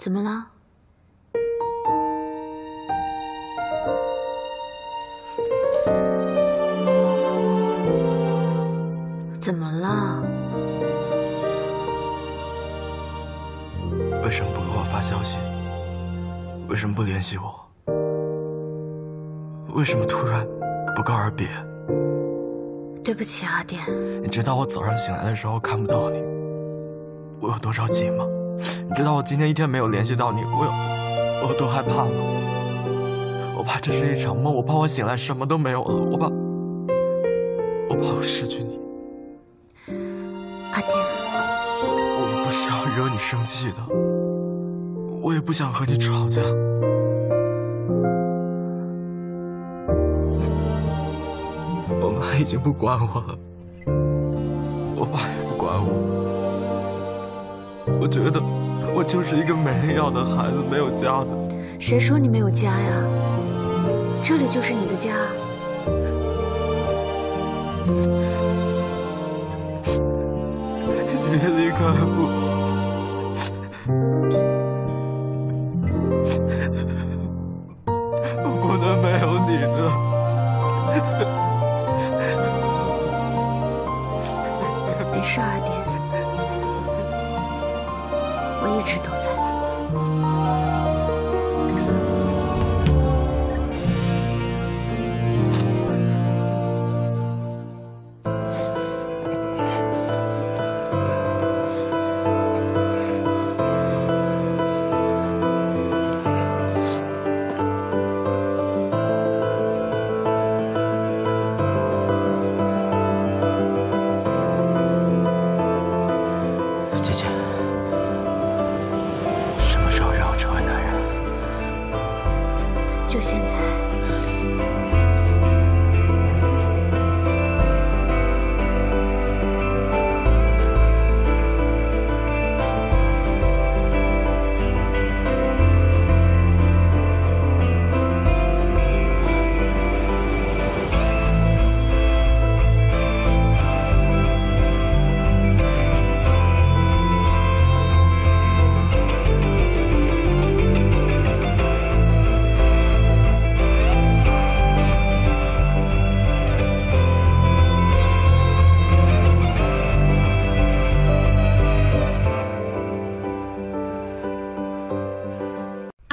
怎么了？怎么了？为什么不给我发消息？为什么不联系我？为什么突然不告而别？对不起，阿典。你知道我早上醒来的时候看不到你，我有多着急吗？你知道我今天一天没有联系到你，我有我有多害怕吗？我怕这是一场梦，我怕我醒来什么都没有了，我怕我怕我失去你。阿爹，我不是要惹你生气的，我也不想和你吵架。我妈已经不管我了，我爸。我觉得我就是一个没人要的孩子，没有家的。谁说你没有家呀？这里就是你的家。别离开我！我不能没有你的。没事，阿典，我一直都在。姐姐，就现在。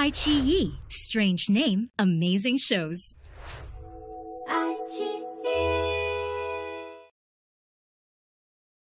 Chai Chi Yi. Strange name, amazing shows.